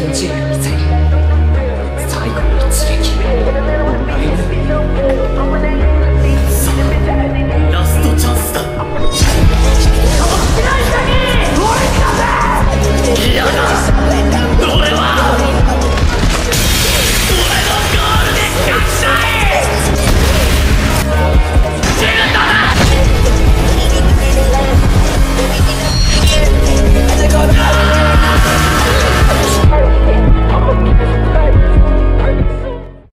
我不介你在